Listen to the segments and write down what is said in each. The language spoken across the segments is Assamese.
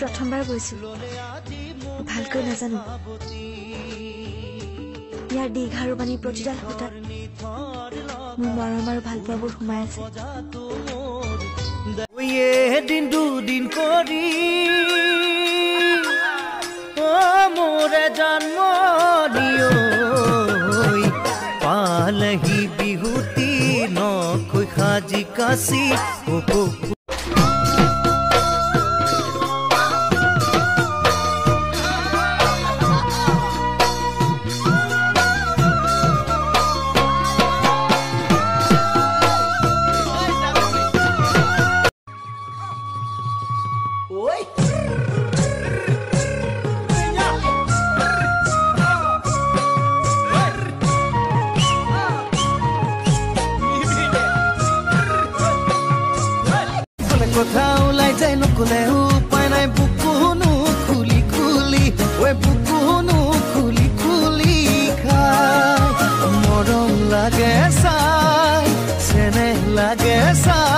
প্ৰথমবাৰ গৈছো ভালকৈ নাজানো ইয়াৰ দীঘ আৰু পানী প্ৰতিডাল সূতাত মোৰ মৰম আৰু ভালপোৱাবোৰ সোমাই আছে। এদিন দুদিন কৰি মোৰে জন্ম দিয় পালহি বিহুতি নকৈ সাজি কাচি কথা ওলাই যায় নকলে উপায় নাই বুকুনো খুলি খুলি ঐ বুকুনো খুলি খুলি খাই। মৰম লাগে চাই চেনেহ লাগে চাই।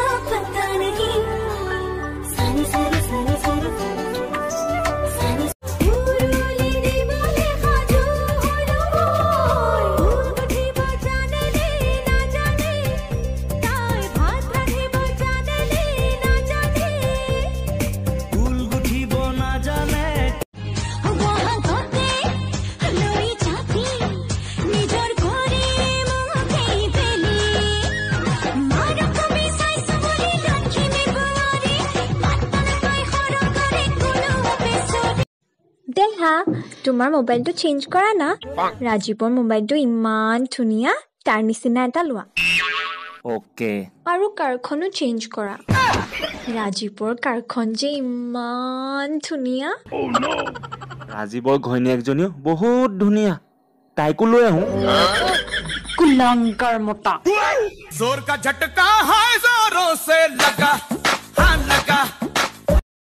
দেহা তোমাৰ মোবাইলটো চেঞ্জ কৰা না। ৰাজীৱৰ মোবাইলটো ইমান ধুনীয়া তাৰ নিচিনা এটা লোৱা। অ'কে। আৰু কাৰখনো চেঞ্জ কৰা। ৰাজীৱৰ কাৰখন যে ইমান ধুনীয়া। ৰাজীৱৰ ঘৈণীয়েকজনীও বহুত ধুনীয়া। তাইকো লৈ আহো। কুলাংকাৰ মতা। জোৰ কা ঝটকা হাই জোৰ লগা।